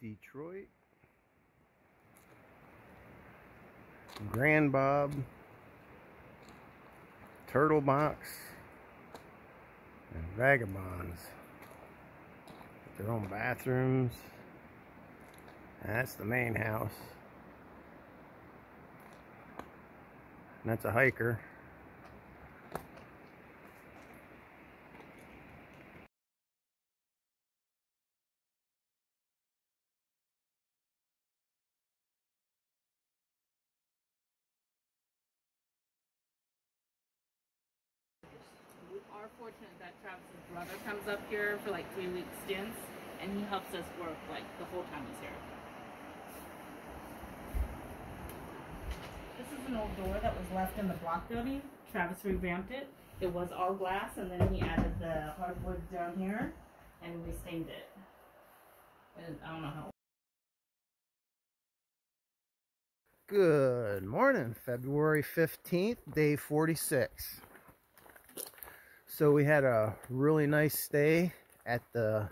Detroit. Grand Bob. Turtle Box. And Vagabonds. Their own bathrooms. That's the main house. And that's a hiker. Fortunate that Travis's brother comes up here for like three week stints and he helps us work like the whole time he's here. This is an old door that was left in the block building. Travis revamped it. It was all glass and then he added the hardwood down here and we stained it. And I don't know how. Good morning, February 15th, day 46. So we had a really nice stay at the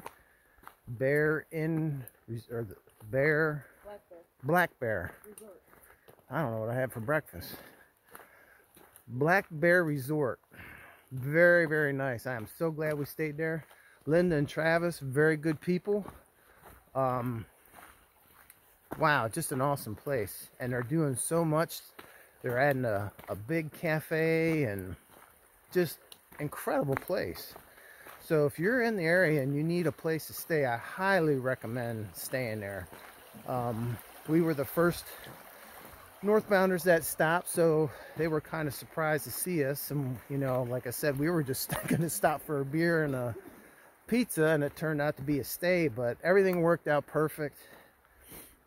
Bear Inn, or the Bear, Black Bear Black Bear. Resort. I don't know what I had for breakfast. Black Bear Resort. Very, very nice. I am so glad we stayed there. Linda and Travis, very good people. Um, wow, just an awesome place. And they're doing so much. They're adding a, a big cafe and just incredible place. So if you're in the area and you need a place to stay, I highly recommend staying there. Um, we were the first northbounders that stopped, so they were kind of surprised to see us. And you know, like I said, we were just going to stop for a beer and a pizza, and it turned out to be a stay. But everything worked out perfect.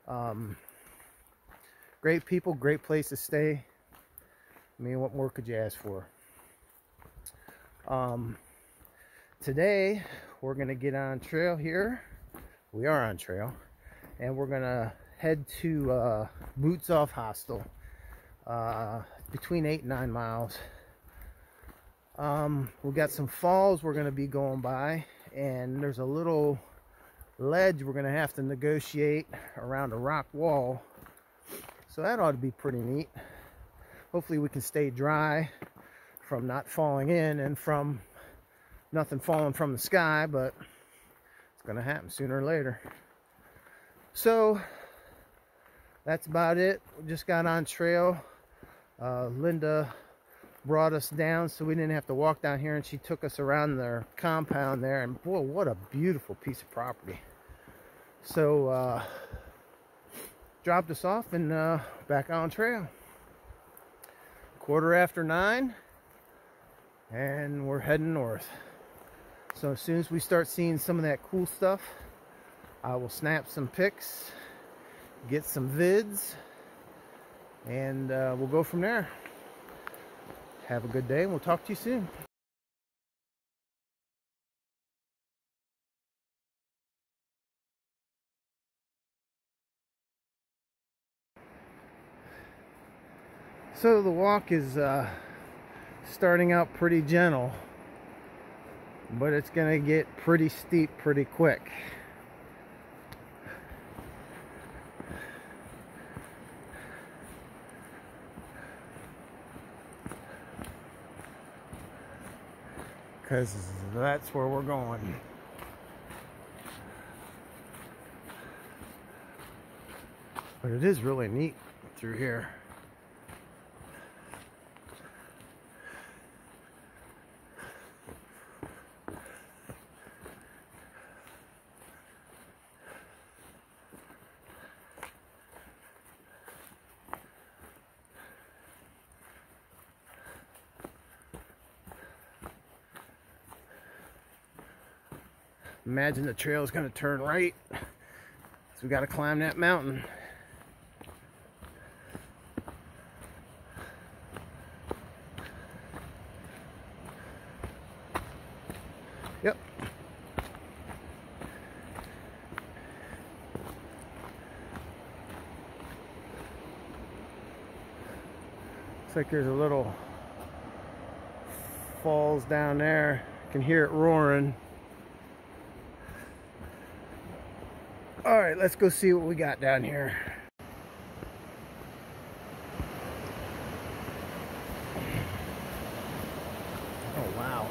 Um, great people, great place to stay. I mean, what more could you ask for? Um, today, we're going to get on trail here. We are on trail. And we're going to head to uh, Boots Off Hostel. Uh, between 8 and 9 miles. Um, we've got some falls we're going to be going by. And there's a little ledge we're going to have to negotiate around a rock wall. So that ought to be pretty neat. Hopefully we can stay dry from not falling in and from nothing falling from the sky, but it's going to happen sooner or later. So that's about it. We just got on trail. Uh, Linda brought us down so we didn't have to walk down here and she took us around their compound there and boy what a beautiful piece of property so uh, dropped us off and uh, back on trail quarter after nine and we're heading north. So as soon as we start seeing some of that cool stuff I will snap some pics get some vids and uh, we'll go from there. Have a good day and we'll talk to you soon. So the walk is uh, starting out pretty gentle but it's gonna get pretty steep pretty quick because that's where we're going. But it is really neat through here. Imagine the trail is going to turn right. So we got to climb that mountain. Yep. Looks like there's a little falls down there. You can hear it roaring. All right, let's go see what we got down here. Oh, wow.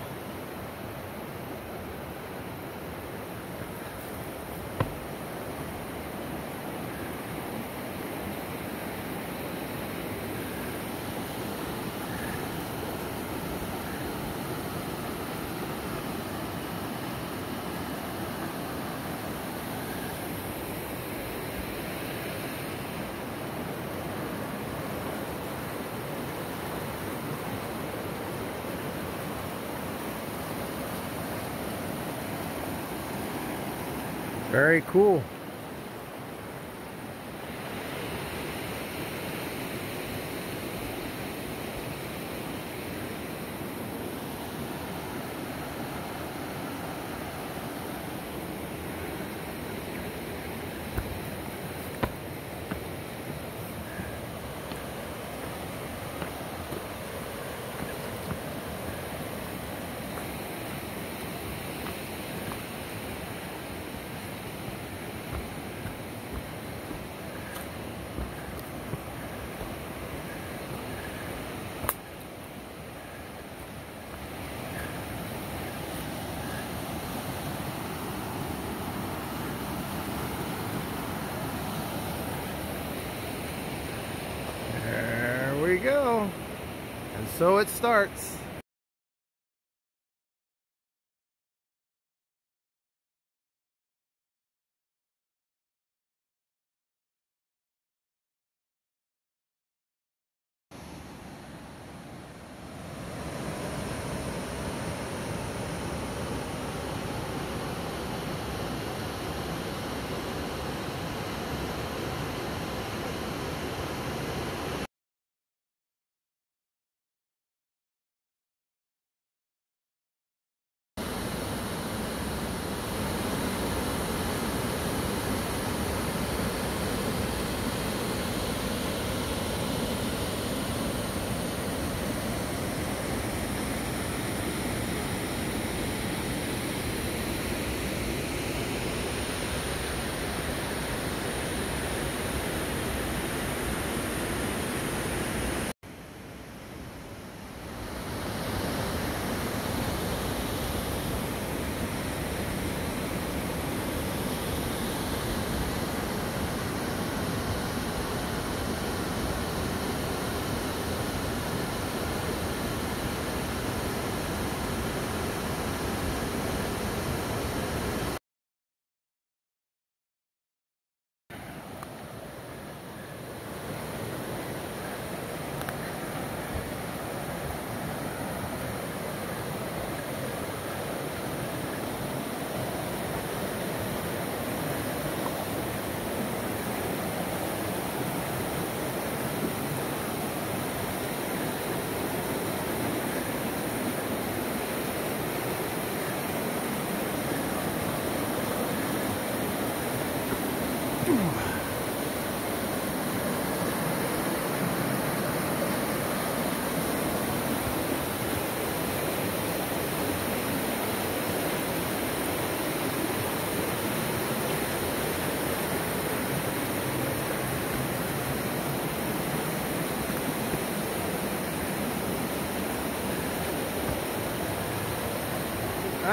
Very cool. There we go. And so it starts.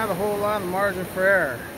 Not a whole lot of margin for error.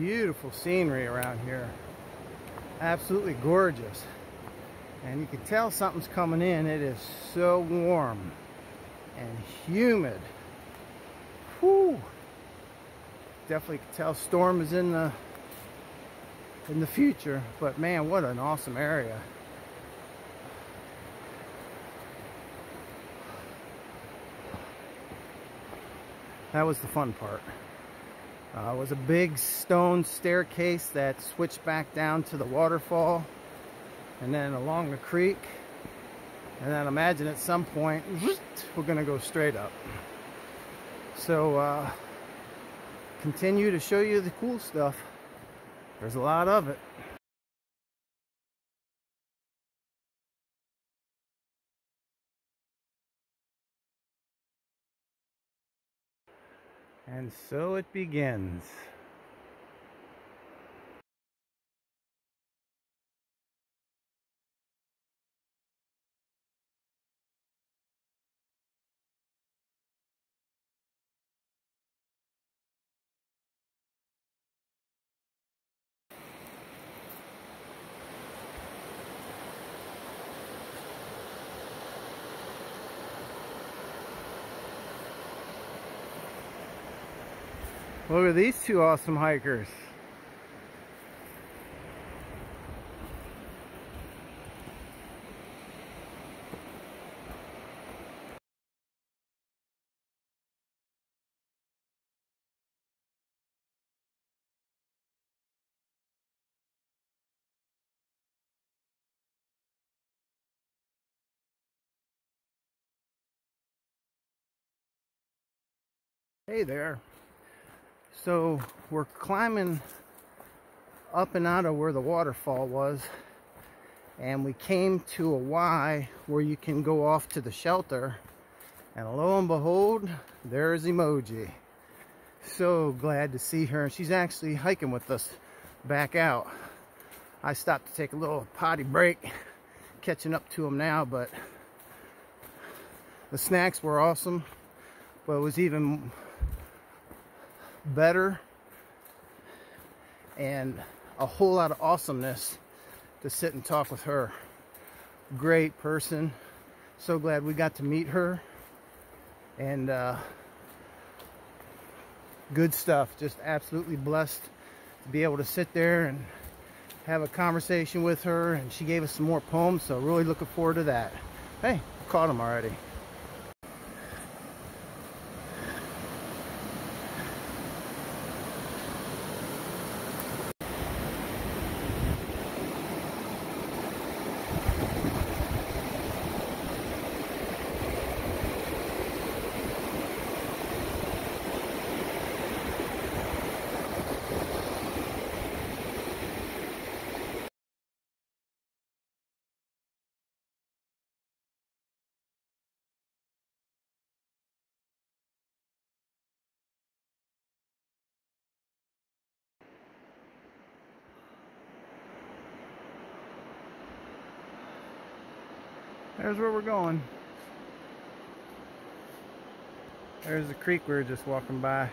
Beautiful scenery around here. Absolutely gorgeous. And you can tell something's coming in. It is so warm and humid. Whew. Definitely can tell storm is in the in the future. But man, what an awesome area. That was the fun part. Uh, it was a big stone staircase that switched back down to the waterfall and then along the creek. And then imagine at some point, we're going to go straight up. So, uh, continue to show you the cool stuff. There's a lot of it. And so it begins. Look at these two awesome hikers. Hey there. So we're climbing up and out of where the waterfall was and we came to a Y where you can go off to the shelter and lo and behold there's emoji. So glad to see her and she's actually hiking with us back out. I stopped to take a little potty break catching up to them now but the snacks were awesome but it was even better and a whole lot of awesomeness to sit and talk with her. Great person. So glad we got to meet her. And uh, good stuff. Just absolutely blessed to be able to sit there and have a conversation with her. And she gave us some more poems, so really looking forward to that. Hey, caught them already. There's where we're going. There's the creek we were just walking by.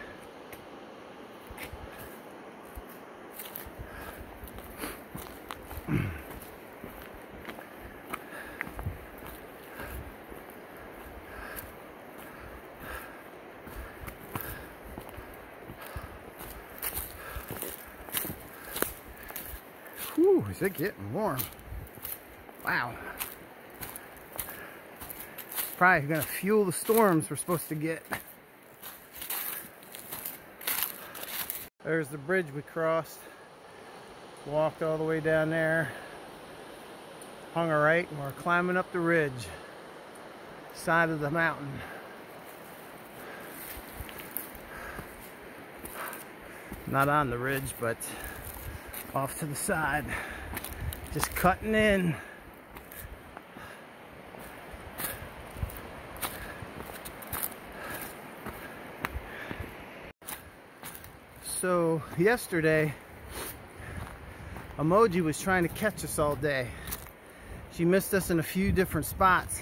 Whew, is it getting warm? Wow probably going to fuel the storms we're supposed to get. There's the bridge we crossed. Walked all the way down there. Hung a right and we're climbing up the ridge. Side of the mountain. Not on the ridge, but off to the side. Just cutting in. So yesterday, Emoji was trying to catch us all day. She missed us in a few different spots,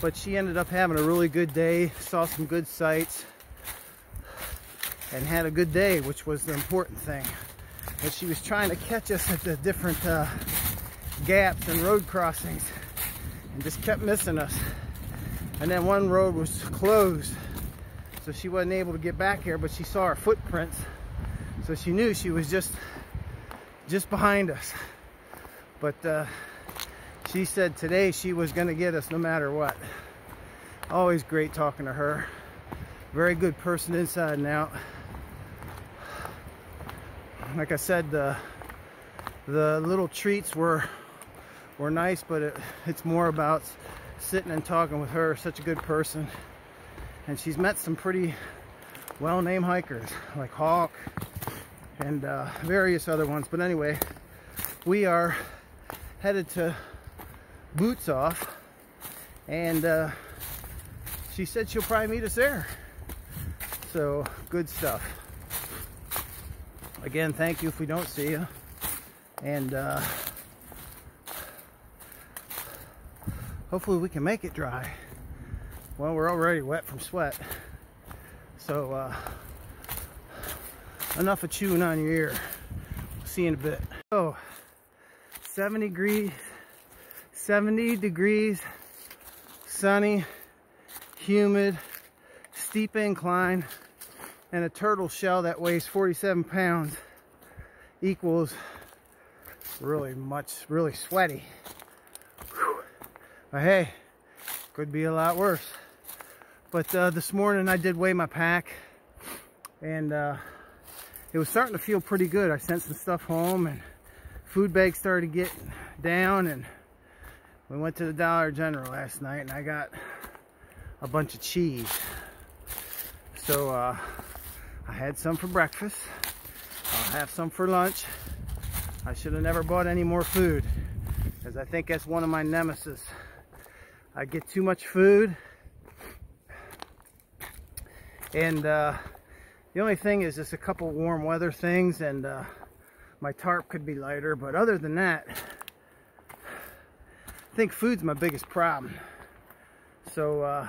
but she ended up having a really good day, saw some good sights. and had a good day, which was the important thing. But she was trying to catch us at the different uh, gaps and road crossings and just kept missing us. And then one road was closed, so she wasn't able to get back here, but she saw our footprints. So she knew she was just just behind us. But uh, she said today she was gonna get us no matter what. Always great talking to her. Very good person inside and out. Like I said, the the little treats were were nice, but it, it's more about sitting and talking with her. Such a good person, and she's met some pretty well-named hikers like Hawk and uh, various other ones. But anyway, we are headed to Boots Off, and uh, she said she'll probably meet us there. So good stuff. Again, thank you if we don't see you. And uh, hopefully we can make it dry. Well, we're already wet from sweat. So uh, enough of chewing on your ear. see you in a bit. Oh, 70 degrees, 70 degrees, sunny, humid, steep incline, and a turtle shell that weighs 47 pounds equals really much, really sweaty. Whew. But hey, could be a lot worse. But uh, this morning I did weigh my pack and uh, it was starting to feel pretty good. I sent some stuff home and food bags started getting down and we went to the Dollar General last night and I got a bunch of cheese. So uh, I had some for breakfast. I'll have some for lunch. I should have never bought any more food because I think that's one of my nemesis. I get too much food and uh, the only thing is just a couple warm weather things and uh, my tarp could be lighter, but other than that, I think food's my biggest problem. So uh,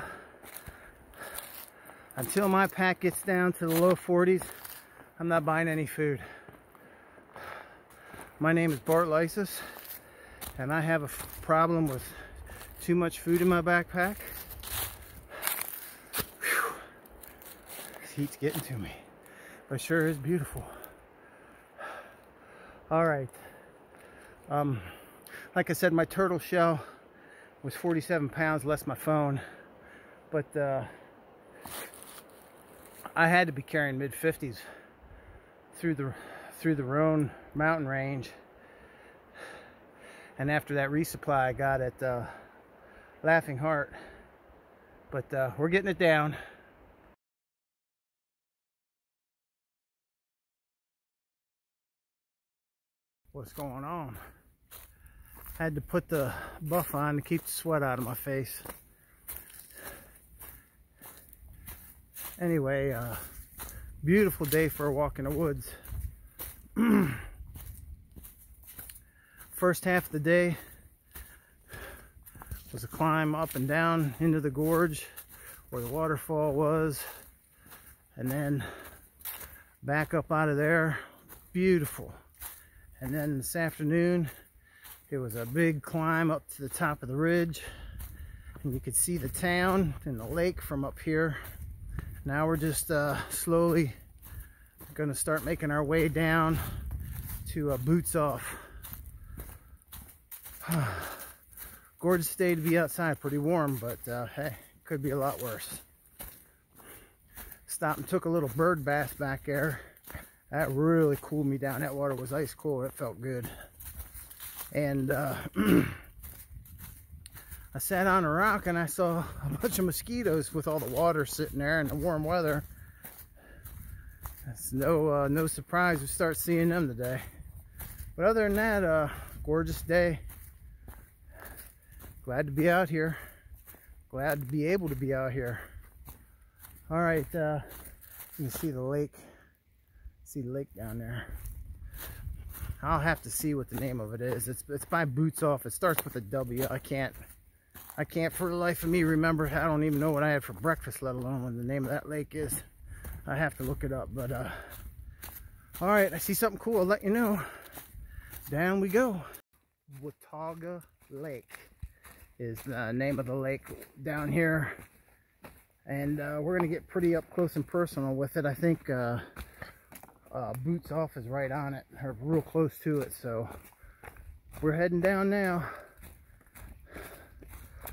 until my pack gets down to the low 40s, I'm not buying any food. My name is Bart Lysis, and I have a problem with too much food in my backpack. Heat's getting to me. But sure is beautiful. All right. Um, like I said, my turtle shell was 47 pounds, less my phone. But uh, I had to be carrying mid 50s through the through the Roan mountain range. And after that resupply I got at uh, Laughing Heart. But uh, we're getting it down. What's going on. Had to put the buff on to keep the sweat out of my face. Anyway, uh, beautiful day for a walk in the woods. First half of the day was a climb up and down into the gorge where the waterfall was and then back up out of there beautiful and then this afternoon, it was a big climb up to the top of the ridge. And you could see the town and the lake from up here. Now we're just uh, slowly gonna start making our way down to uh, Boots Off. Gorgeous day to be outside, pretty warm, but uh, hey, could be a lot worse. Stopped and took a little bird bath back there that really cooled me down. That water was ice cold. It felt good. And uh, I sat on a rock and I saw a bunch of mosquitoes with all the water sitting there and the warm weather. It's no uh, no surprise we start seeing them today. But other than that, uh, gorgeous day. Glad to be out here. Glad to be able to be out here. All right, uh, you can see the lake. See the lake down there. I'll have to see what the name of it is. It's it's by Boots Off. It starts with a W. I can't I can't for the life of me remember. I don't even know what I had for breakfast, let alone what the name of that lake is. I have to look it up, but uh, all right, I see something cool. I'll let you know. Down we go. Watauga Lake is the name of the lake down here. And uh, we're going to get pretty up close and personal with it. I think uh, uh, Boots Off is right on it, or real close to it. So we're heading down now.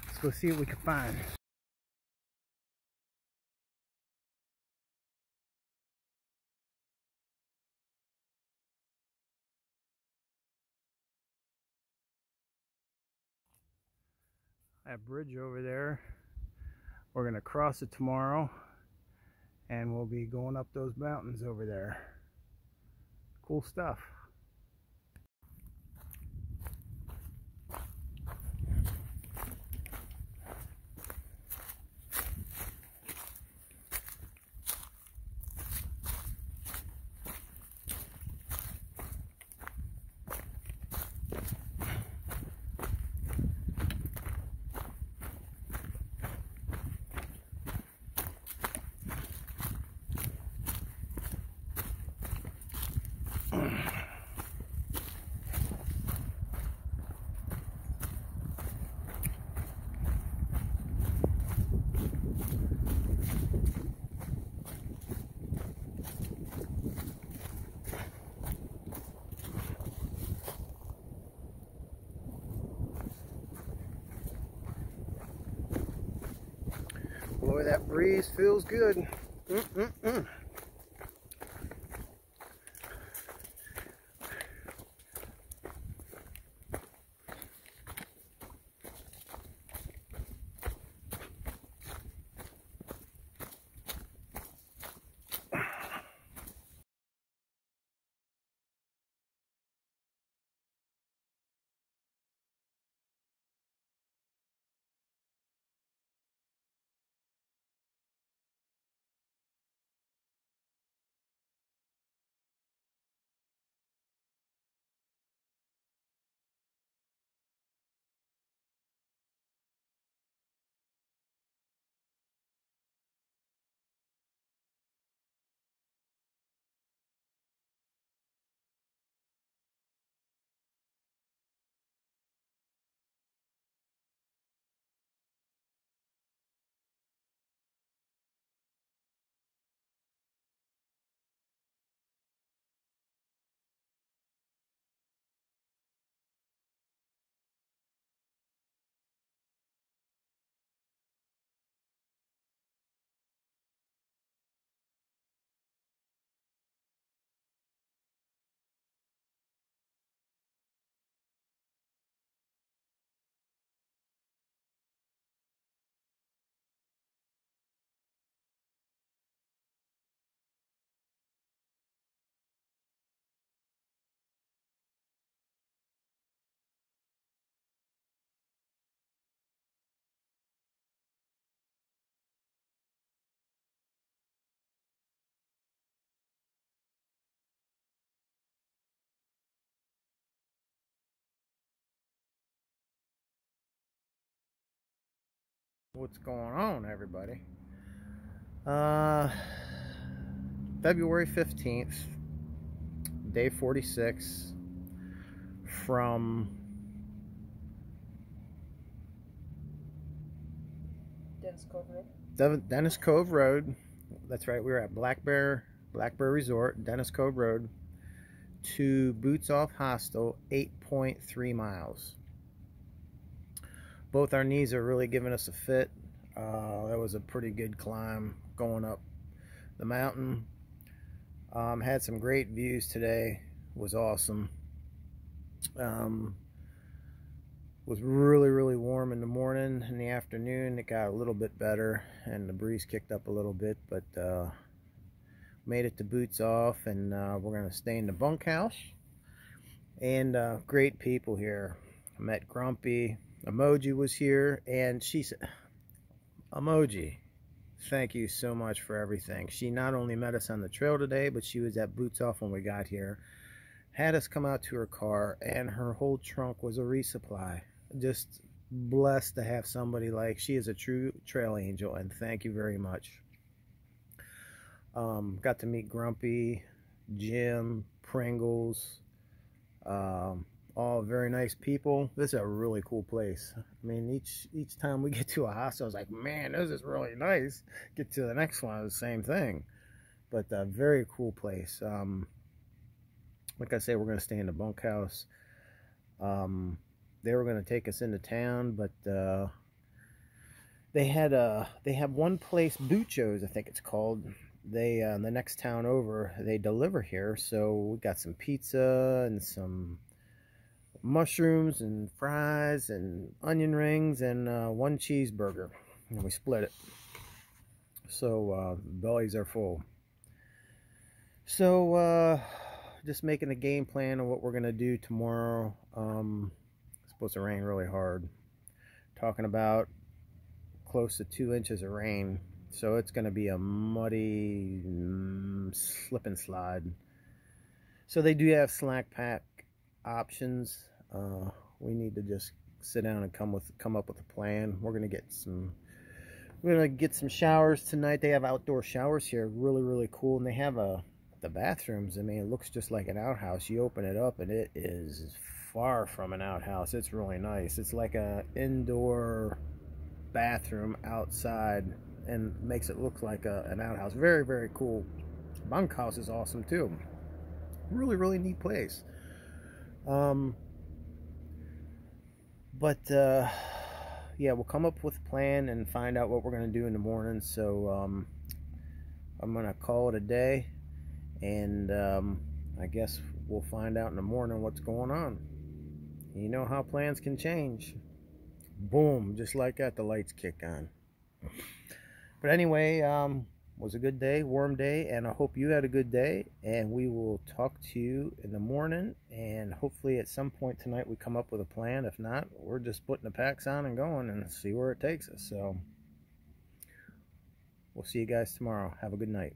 Let's go see what we can find. that bridge over there. We're to cross it tomorrow and we'll be going up those mountains over there. Cool stuff. Boy, that breeze feels good. Mm -mm -mm. What's going on everybody. Uh february 15th day 46 from Dennis Cove Road. Dennis cove road. That's right we were at black bear black bear resort dennis cove road to boots off hostel 8.3 miles both our knees are really giving us a fit. Uh, that was a pretty good climb going up the mountain. Um, had some great views today. Was awesome. Um, was really really warm in the morning. In the afternoon, it got a little bit better, and the breeze kicked up a little bit. But uh, made it to boots off, and uh, we're gonna stay in the bunkhouse. And uh, great people here. Met Grumpy, Emoji was here and she said, Emoji, thank you so much for everything. She not only met us on the trail today, but she was at Boots Off when we got here. Had us come out to her car and her whole trunk was a resupply. Just blessed to have somebody like she is a true trail angel and thank you very much. Um, got to meet Grumpy, Jim, Pringles, um, all very nice people. This is a really cool place. I mean, each each time we get to a hostel, I was like, man, this is really nice. Get to the next one, the same thing. But a very cool place. Um, like I say, we're going to stay in the bunkhouse. Um, they were going to take us into town, but uh, they had a they have one place, Bucho's, I think it's called. They uh, the next town over, they deliver here. So we got some pizza and some mushrooms and fries and onion rings and uh, one cheeseburger, and we split it. So uh, bellies are full. So uh, just making a game plan of what we're gonna do tomorrow. Um, it's supposed to rain really hard. Talking about close to two inches of rain. So it's going to be a muddy mm, slip and slide. So they do have slack pack options. Uh, we need to just sit down and come with come up with a plan. We're to get some we're to get some showers tonight. They have outdoor showers here. Really, really cool. And they have a the bathrooms. I mean, it looks just like an outhouse. You open it up and it is far from an outhouse. It's really nice. It's like a indoor bathroom outside and makes it look like a, an outhouse. Very, very cool. Bunkhouse is awesome too. Really, really neat place. Um, but uh, yeah, we'll come up with a plan and find out what we're going to do in the morning. So um, I'm going to call it a day. And um, I guess we'll find out in the morning what's going on. You know how plans can change boom, just like that, the lights kick on. But anyway, um, was a good day, warm day, and I hope you had a good day. And we will talk to you in the morning, and hopefully at some point tonight we come up with a plan. If not, we're just putting the packs on and going and see where it takes us. So we'll see you guys tomorrow. Have a good night.